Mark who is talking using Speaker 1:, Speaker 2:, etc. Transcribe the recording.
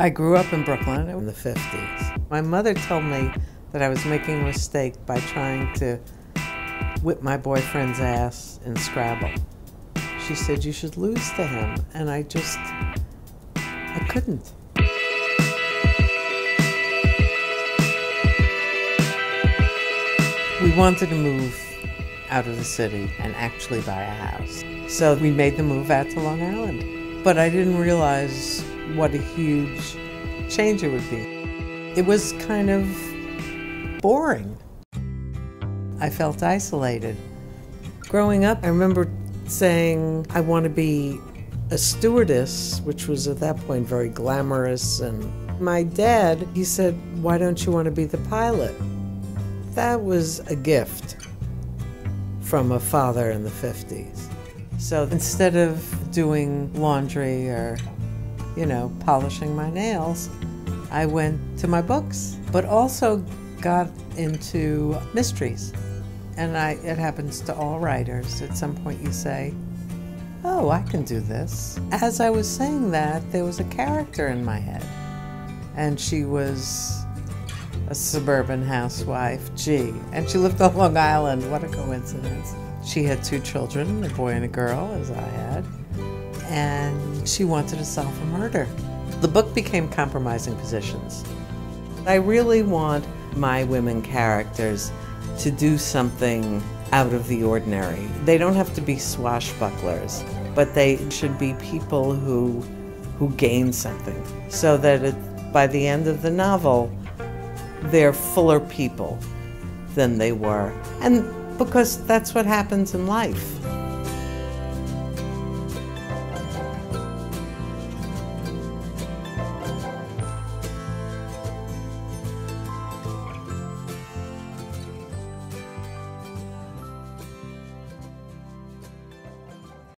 Speaker 1: I grew up in Brooklyn in the 50s. My mother told me that I was making a mistake by trying to whip my boyfriend's ass in Scrabble. She said, You should lose to him. And I just, I couldn't. We wanted to move out of the city and actually buy a house. So we made the move out to Long Island. But I didn't realize what a huge change it would be. It was kind of boring. I felt isolated. Growing up, I remember saying, I want to be a stewardess, which was at that point very glamorous. And my dad, he said, Why don't you want to be the pilot? That was a gift from a father in the 50s. So instead of doing laundry or, you know, polishing my nails, I went to my books, but also got into mysteries. And I, it happens to all writers. At some point, you say, Oh, I can do this. As I was saying that, there was a character in my head. And she was a suburban housewife, G. And she lived on Long Island. What a coincidence. She had two children, a boy and a girl, as I had. And she wanted to solve a murder. The book became Compromising Positions. I really want my women characters to do something out of the ordinary. They don't have to be swashbucklers, but they should be people who who gain something so that it, by the end of the novel they're fuller people than they were. And because that's what happens in life.